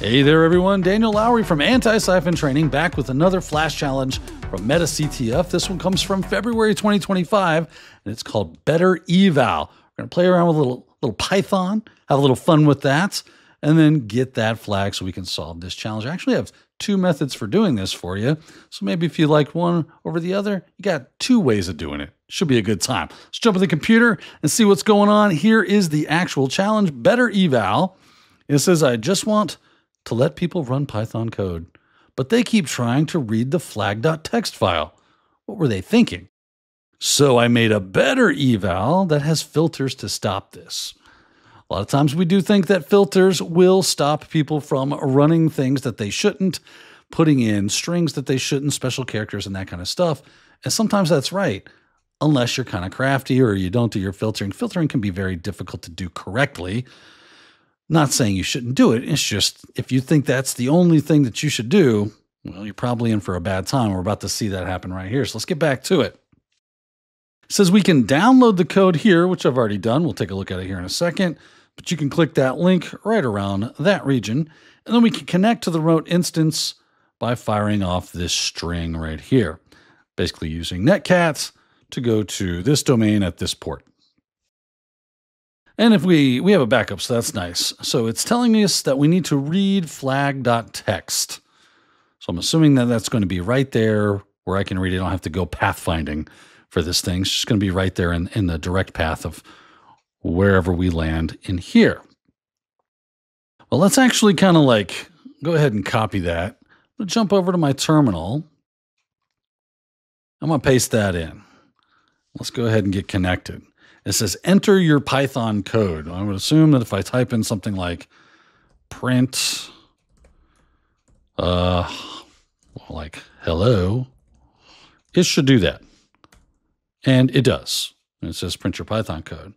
Hey there, everyone. Daniel Lowry from Anti Siphon Training back with another flash challenge from Meta CTF. This one comes from February 2025, and it's called Better Eval. We're going to play around with a little, little Python, have a little fun with that, and then get that flag so we can solve this challenge. I actually have two methods for doing this for you. So maybe if you like one over the other, you got two ways of doing it. Should be a good time. Let's jump in the computer and see what's going on. Here is the actual challenge Better Eval. It says, I just want to let people run Python code, but they keep trying to read the flag.txt file. What were they thinking? So I made a better eval that has filters to stop this. A lot of times we do think that filters will stop people from running things that they shouldn't, putting in strings that they shouldn't, special characters, and that kind of stuff. And sometimes that's right, unless you're kind of crafty or you don't do your filtering. Filtering can be very difficult to do correctly. Not saying you shouldn't do it. It's just if you think that's the only thing that you should do, well, you're probably in for a bad time. We're about to see that happen right here. So let's get back to it. It says we can download the code here, which I've already done. We'll take a look at it here in a second. But you can click that link right around that region. And then we can connect to the remote instance by firing off this string right here. Basically using netcat to go to this domain at this port. And if we, we have a backup, so that's nice. So it's telling us that we need to read flag.txt. So I'm assuming that that's going to be right there where I can read it. I don't have to go pathfinding for this thing. It's just going to be right there in, in the direct path of wherever we land in here. Well, let's actually kind of like go ahead and copy that. I'm jump over to my terminal. I'm going to paste that in. Let's go ahead and get connected. It says enter your Python code. I would assume that if I type in something like print, uh, like hello, it should do that. And it does. it says print your Python code.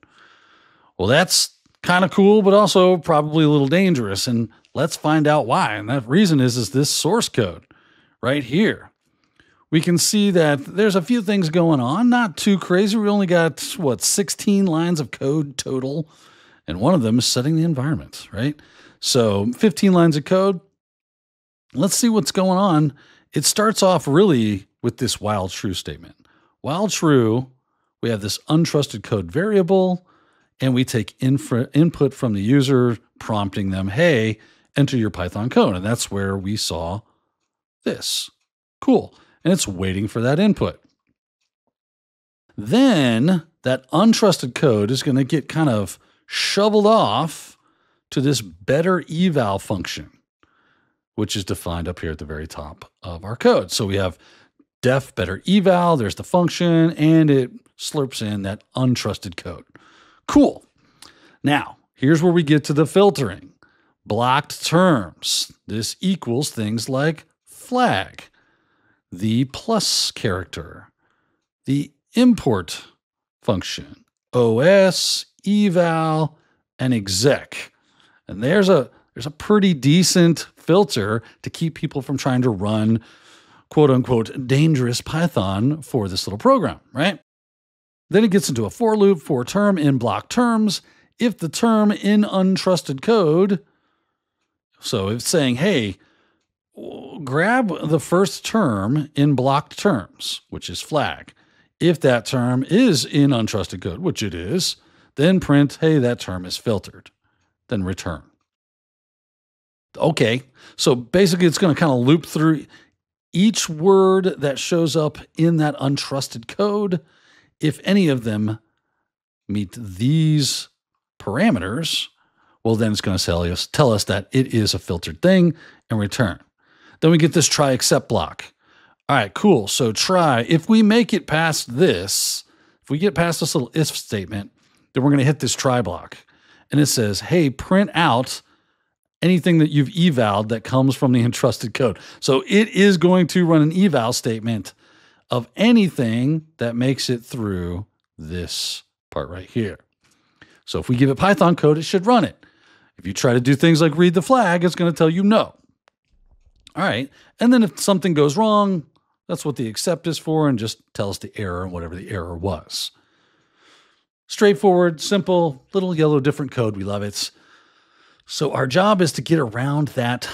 Well, that's kind of cool, but also probably a little dangerous. And let's find out why. And that reason is, is this source code right here we can see that there's a few things going on, not too crazy. We only got, what, 16 lines of code total, and one of them is setting the environment, right? So 15 lines of code. Let's see what's going on. It starts off really with this while true statement. While true, we have this untrusted code variable, and we take input from the user, prompting them, hey, enter your Python code. And that's where we saw this. Cool and it's waiting for that input. Then that untrusted code is going to get kind of shoveled off to this better eval function, which is defined up here at the very top of our code. So we have def better eval, there's the function, and it slurps in that untrusted code. Cool. Now, here's where we get to the filtering. Blocked terms. This equals things like flag the plus character, the import function, OS, eval, and exec. And there's a there's a pretty decent filter to keep people from trying to run quote unquote dangerous Python for this little program, right? Then it gets into a for loop for term in block terms. If the term in untrusted code, so it's saying, hey, grab the first term in blocked terms, which is flag. If that term is in untrusted code, which it is, then print, hey, that term is filtered. Then return. Okay, so basically it's going to kind of loop through each word that shows up in that untrusted code. If any of them meet these parameters, well, then it's going to tell us, tell us that it is a filtered thing and return. Then we get this try except block. All right, cool. So try, if we make it past this, if we get past this little if statement, then we're going to hit this try block. And it says, hey, print out anything that you've evaled that comes from the entrusted code. So it is going to run an eval statement of anything that makes it through this part right here. So if we give it Python code, it should run it. If you try to do things like read the flag, it's going to tell you no. All right. And then if something goes wrong, that's what the except is for, and just tells the error and whatever the error was. Straightforward, simple, little yellow different code. We love it. So our job is to get around that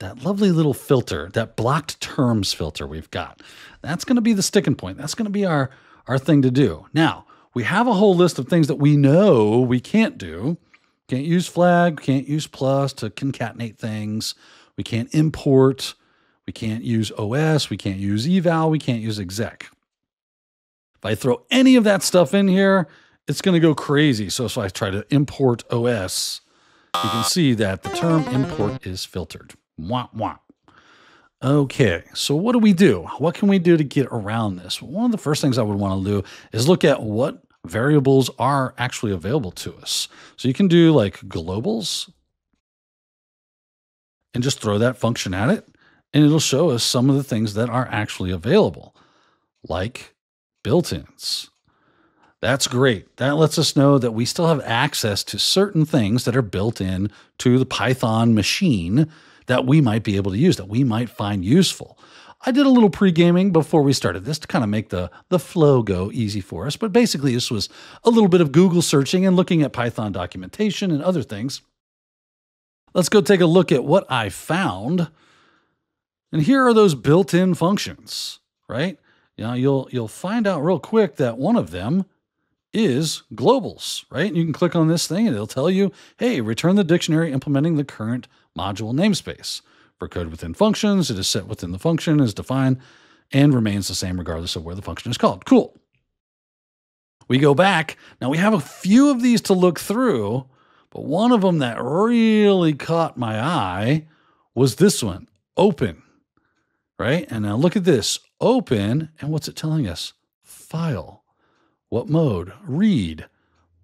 that lovely little filter, that blocked terms filter we've got. That's going to be the sticking point. That's going to be our our thing to do. Now, we have a whole list of things that we know we can't do. Can't use flag, can't use plus to concatenate things. We can't import, we can't use OS, we can't use eval, we can't use exec. If I throw any of that stuff in here, it's going to go crazy. So if I try to import OS, you can see that the term import is filtered. Wah, wah. Okay, so what do we do? What can we do to get around this? One of the first things I would want to do is look at what variables are actually available to us. So you can do like globals and just throw that function at it, and it'll show us some of the things that are actually available, like built ins. That's great. That lets us know that we still have access to certain things that are built in to the Python machine that we might be able to use, that we might find useful. I did a little pre-gaming before we started this to kind of make the, the flow go easy for us. But basically, this was a little bit of Google searching and looking at Python documentation and other things. Let's go take a look at what I found. And here are those built-in functions, right? Know, you'll you'll find out real quick that one of them is globals, right? And you can click on this thing and it'll tell you, hey, return the dictionary implementing the current module namespace. For code within functions, it is set within the function, is defined, and remains the same regardless of where the function is called. Cool. We go back. Now we have a few of these to look through, but one of them that really caught my eye was this one, open, right? And now look at this, open, and what's it telling us? File. What mode? Read.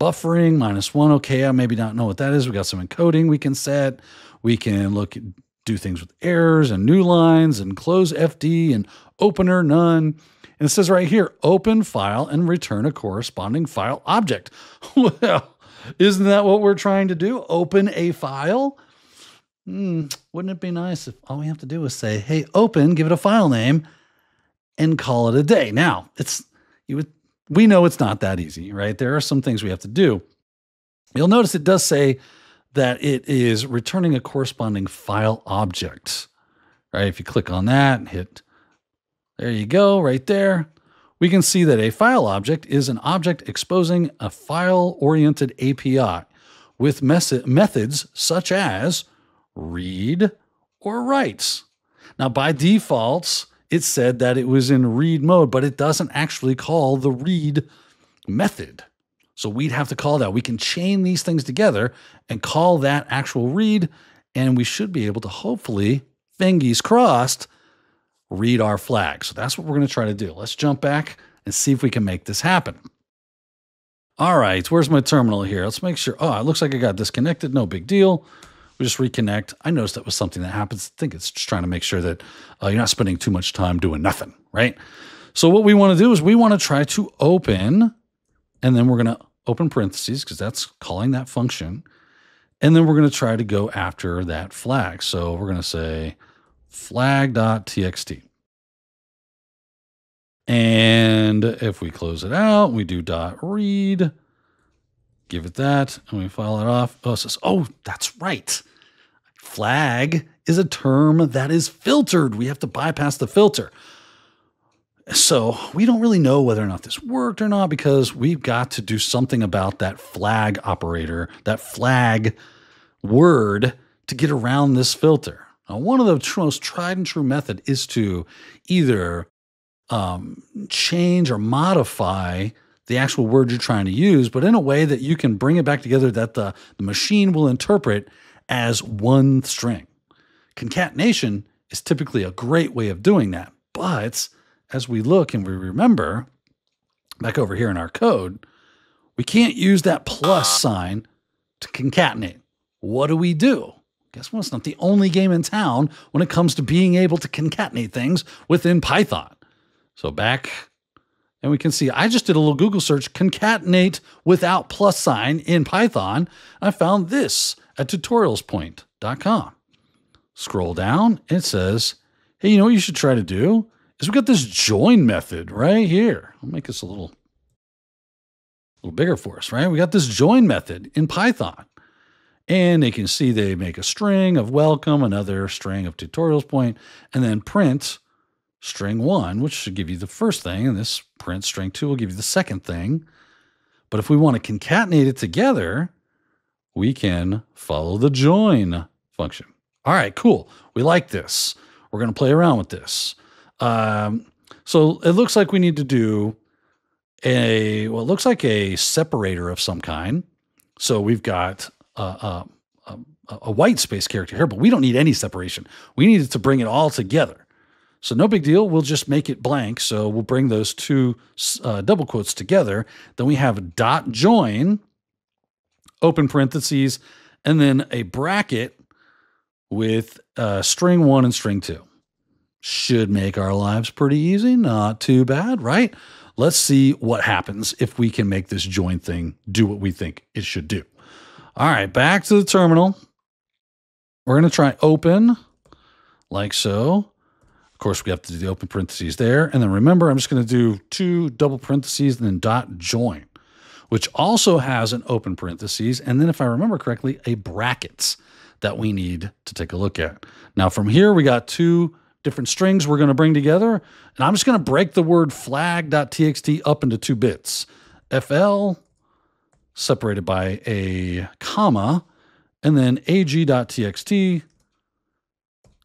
Buffering minus one. Okay, I maybe not know what that is. We got some encoding we can set. We can look do things with errors and new lines and close FD and opener none. And it says right here, open file and return a corresponding file object. well, isn't that what we're trying to do? Open a file? Hmm, wouldn't it be nice if all we have to do is say, hey, open, give it a file name, and call it a day? Now, it's you would we know it's not that easy, right? There are some things we have to do. You'll notice it does say that it is returning a corresponding file object, right? If you click on that and hit, there you go, right there, we can see that a file object is an object exposing a file oriented API with methods such as read or writes. Now, by default, it said that it was in read mode, but it doesn't actually call the read method. So we'd have to call that. We can chain these things together and call that actual read, and we should be able to hopefully, fingies crossed, read our flag. So that's what we're going to try to do. Let's jump back and see if we can make this happen. All right, where's my terminal here? Let's make sure. Oh, it looks like I got disconnected. No big deal. We just reconnect. I noticed that was something that happens. I think it's just trying to make sure that uh, you're not spending too much time doing nothing, right? So what we want to do is we want to try to open, and then we're going to open parentheses because that's calling that function. And then we're going to try to go after that flag. So we're going to say flag.txt. And if we close it out, we do dot read give it that, and we file it off. Oh, it says, oh, that's right. Flag is a term that is filtered. We have to bypass the filter. So we don't really know whether or not this worked or not because we've got to do something about that flag operator, that flag word to get around this filter. Now, one of the most tried and true method is to either um, change or modify the actual word you're trying to use, but in a way that you can bring it back together that the, the machine will interpret as one string. Concatenation is typically a great way of doing that. But as we look and we remember, back over here in our code, we can't use that plus sign to concatenate. What do we do? Guess what? It's not the only game in town when it comes to being able to concatenate things within Python. So back and we can see I just did a little Google search, concatenate without plus sign in Python. I found this at tutorialspoint.com. Scroll down, it says, hey, you know what you should try to do? Is we got this join method right here. I'll make this a little, a little bigger for us, right? We got this join method in Python. And they can see they make a string of welcome, another string of tutorials point, and then print string one, which should give you the first thing. And this print string two will give you the second thing. But if we want to concatenate it together, we can follow the join function. All right, cool. We like this. We're going to play around with this. Um, so it looks like we need to do a, well, it looks like a separator of some kind. So we've got a, a, a, a white space character here, but we don't need any separation. We needed to bring it all together. So no big deal. We'll just make it blank. So we'll bring those two uh, double quotes together. Then we have dot join, open parentheses, and then a bracket with uh, string one and string two. Should make our lives pretty easy. Not too bad, right? Let's see what happens if we can make this join thing do what we think it should do. All right, back to the terminal. We're going to try open like so. Of course, we have to do the open parentheses there. And then remember, I'm just going to do two double parentheses and then dot join, which also has an open parentheses. And then if I remember correctly, a brackets that we need to take a look at. Now from here, we got two different strings we're going to bring together. And I'm just going to break the word flag.txt up into two bits. FL separated by a comma, and then ag.txt,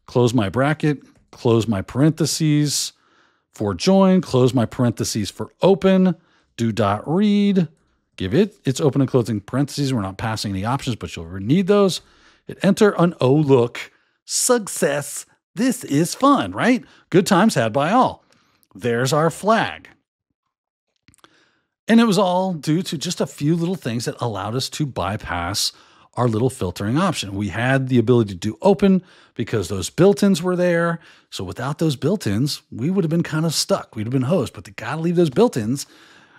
close my bracket, close my parentheses for join, close my parentheses for open, do dot read, give it its open and closing parentheses. We're not passing any options, but you'll need those. Hit enter on oh look, success. This is fun, right? Good times had by all. There's our flag. And it was all due to just a few little things that allowed us to bypass our little filtering option. We had the ability to do open because those built-ins were there. So without those built-ins, we would have been kind of stuck. We'd have been host, but they got to leave those built-ins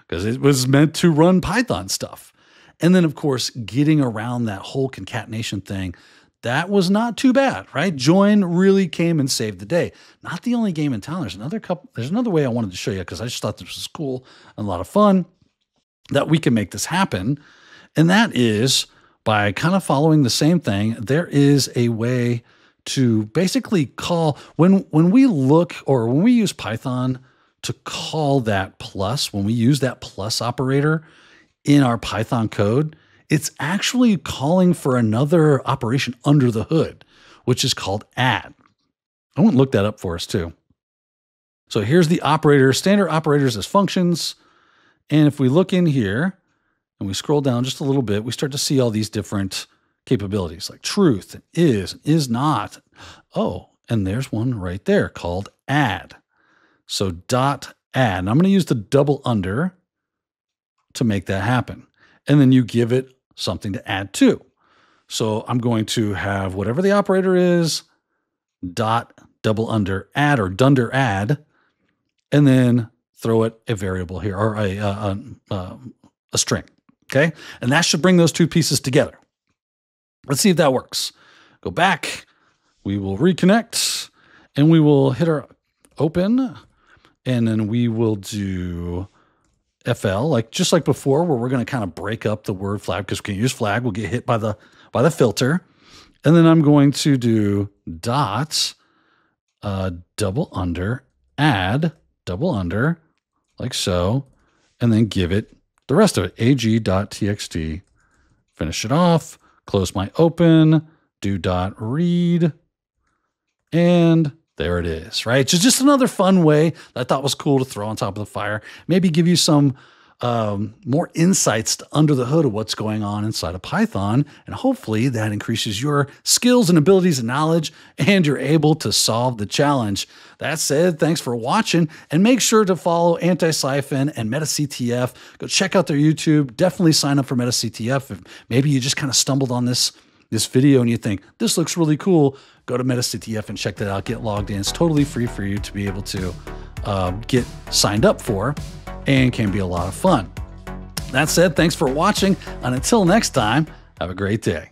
because it was meant to run Python stuff. And then of course, getting around that whole concatenation thing, that was not too bad, right? Join really came and saved the day. Not the only game in town. There's another couple. There's another way I wanted to show you because I just thought this was cool and a lot of fun that we can make this happen. And that is by kind of following the same thing. There is a way to basically call when when we look or when we use Python to call that plus, when we use that plus operator in our Python code, it's actually calling for another operation under the hood, which is called add. I want to look that up for us too. So here's the operator, standard operators as functions. And if we look in here and we scroll down just a little bit, we start to see all these different capabilities like truth, is, is not. Oh, and there's one right there called add. So dot add. And I'm going to use the double under to make that happen. And then you give it something to add to. So I'm going to have whatever the operator is, dot double under add or dunder add, and then throw it a variable here or a, a, a, a string. Okay. And that should bring those two pieces together. Let's see if that works. Go back. We will reconnect and we will hit our open and then we will do FL like just like before where we're going to kind of break up the word flag because we can use flag. We'll get hit by the by the filter. And then I'm going to do dot uh, double under add double under like so, and then give it the rest of it, ag.txt, finish it off, close my open, do dot read, and there it is, right? So just another fun way that I thought was cool to throw on top of the fire. Maybe give you some um, more insights under the hood of what's going on inside of Python. And hopefully that increases your skills and abilities and knowledge, and you're able to solve the challenge. That said, thanks for watching, and make sure to follow Anti-Siphon and MetaCTF. Go check out their YouTube. Definitely sign up for MetaCTF. If maybe you just kind of stumbled on this this video and you think this looks really cool, go to MetaCTF and check that out. Get logged in. It's totally free for you to be able to uh, get signed up for and can be a lot of fun. That said, thanks for watching, and until next time, have a great day.